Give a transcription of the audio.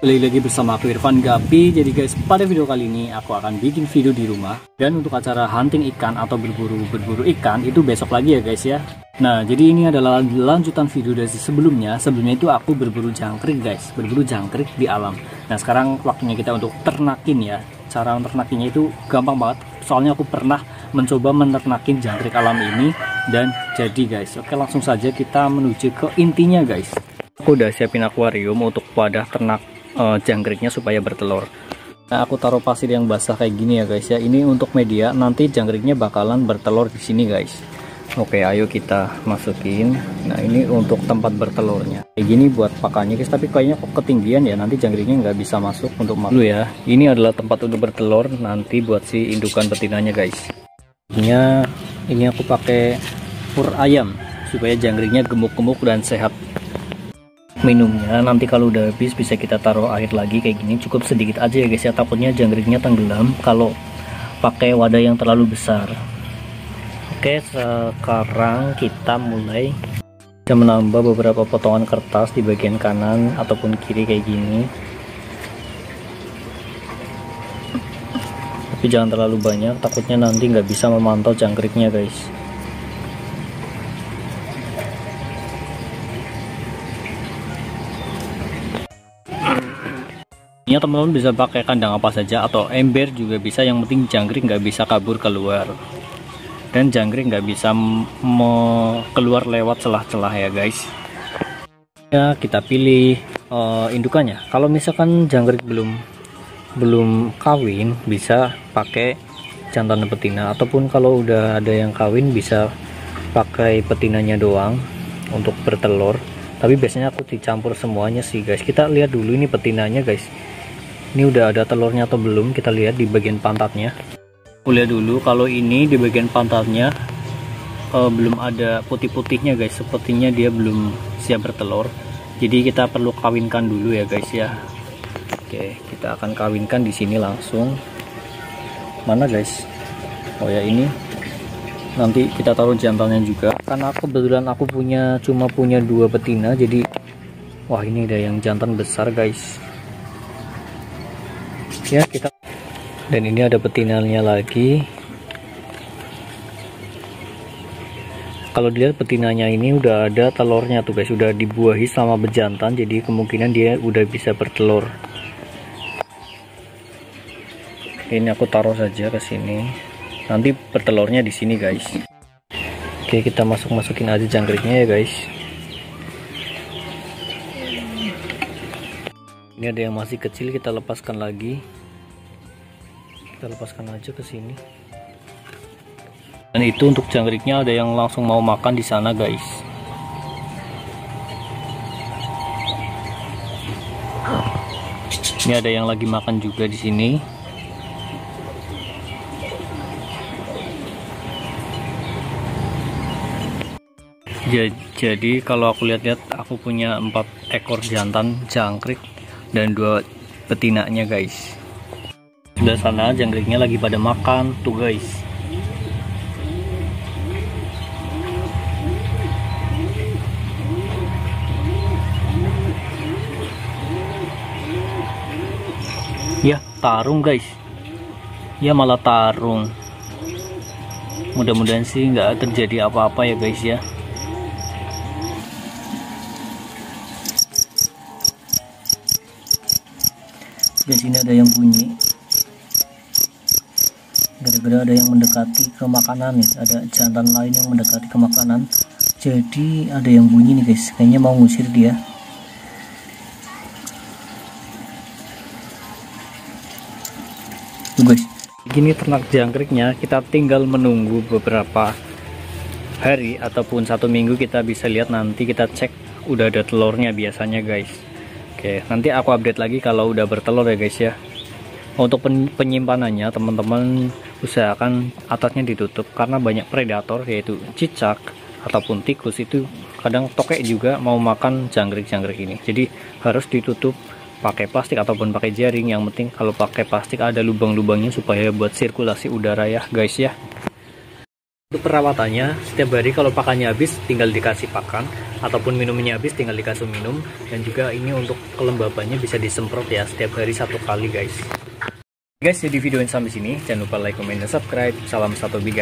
Kembali lagi bersama aku Irfan Gapi. Jadi guys pada video kali ini aku akan bikin video di rumah. Dan untuk acara hunting ikan atau berburu berburu ikan itu besok lagi ya guys ya. Nah jadi ini adalah lanjutan video dari sebelumnya. Sebelumnya itu aku berburu jangkrik guys. Berburu jangkrik di alam. Nah sekarang waktunya kita untuk ternakin ya. Cara ternakinnya itu gampang banget. Soalnya aku pernah mencoba menernakin jangkrik alam ini. Dan jadi guys Oke langsung saja kita menuju ke intinya guys. Aku udah siapin akuarium untuk wadah ternak uh, jangkriknya supaya bertelur. Nah aku taruh pasir yang basah kayak gini ya guys ya. Ini untuk media nanti jangkriknya bakalan bertelur di sini guys. Oke ayo kita masukin. Nah ini untuk tempat bertelurnya. Kayak gini buat pakannya guys tapi kayaknya kok ketinggian ya. Nanti jangkriknya nggak bisa masuk untuk malu ya ini adalah tempat untuk bertelur nanti buat si indukan betinanya guys. Ini ini aku pakai pur ayam supaya jangkriknya gemuk-gemuk dan sehat minumnya. Nanti kalau udah habis bisa kita taruh air lagi kayak gini. Cukup sedikit aja ya guys ya. Takutnya jangkriknya tenggelam kalau pakai wadah yang terlalu besar. Oke sekarang kita mulai. Kita menambah beberapa potongan kertas di bagian kanan ataupun kiri kayak gini. Tapi jangan terlalu banyak takutnya nanti nggak bisa memantau jangkriknya guys ini teman-teman bisa pakai kandang apa saja atau ember juga bisa yang penting jangkrik nggak bisa kabur keluar. Dan jangkrik nggak bisa mau keluar lewat celah-celah ya guys. Ya kita pilih uh, indukannya. Kalau misalkan jangkrik belum belum kawin bisa pakai jantan betina. Ataupun kalau udah ada yang kawin bisa pakai betinanya doang untuk bertelur. Tapi biasanya aku dicampur semuanya sih guys. Kita lihat dulu ini betinanya guys ini udah ada telurnya atau belum? Kita lihat di bagian pantatnya. Aku lihat dulu kalau ini di bagian pantatnya uh, belum ada putih-putihnya guys. Sepertinya dia belum siap bertelur. Jadi kita perlu kawinkan dulu ya guys ya. Oke kita akan kawinkan di sini langsung. Mana guys? Oh ya ini. Nanti kita taruh jantannya juga. Karena kebetulan aku punya cuma punya dua betina jadi wah ini ada yang jantan besar guys ya kita dan ini ada betinanya lagi. Kalau dilihat betinanya ini udah ada telurnya tuh guys. Udah dibuahi sama bejantan jadi kemungkinan dia udah bisa bertelur. Ini aku taruh saja ke sini. Nanti bertelurnya di sini guys. Oke kita masuk masukin aja jangkriknya ya guys. Ini ada yang masih kecil kita lepaskan lagi kita lepaskan aja ke sini. Dan itu untuk jangkriknya ada yang langsung mau makan di sana guys. Ini ada yang lagi makan juga di sini. Jadi kalau aku lihat-lihat aku punya empat ekor jantan jangkrik dan dua betinanya guys sebelah sana jangkriknya lagi pada makan tuh guys. Ya tarung guys. Ya malah tarung. Mudah-mudahan sih nggak terjadi apa-apa ya guys ya. Di sini ada yang bunyi gara-gara ada yang mendekati ke makanan nih ada jantan lain yang mendekati ke makanan. Jadi ada yang bunyi nih guys. Kayaknya mau ngusir dia. Tuh guys. Gini ternak jangkriknya kita tinggal menunggu beberapa hari ataupun satu minggu kita bisa lihat. Nanti kita cek udah ada telurnya biasanya guys. Oke nanti aku update lagi kalau udah bertelur ya guys ya untuk penyimpanannya teman-teman usahakan atasnya ditutup karena banyak predator yaitu cicak ataupun tikus itu kadang tokek juga mau makan jangkrik-jangkrik ini. Jadi harus ditutup pakai plastik ataupun pakai jaring. Yang penting kalau pakai plastik ada lubang-lubangnya supaya buat sirkulasi udara ya guys ya. Untuk perawatannya, setiap hari kalau pakannya habis tinggal dikasih pakan ataupun minumnya habis tinggal dikasih minum. Dan juga ini untuk kelembabannya bisa disemprot ya setiap hari satu kali guys. Guys, jadi video ini sampai sini. Jangan lupa like, comment, dan subscribe. Salam satu big.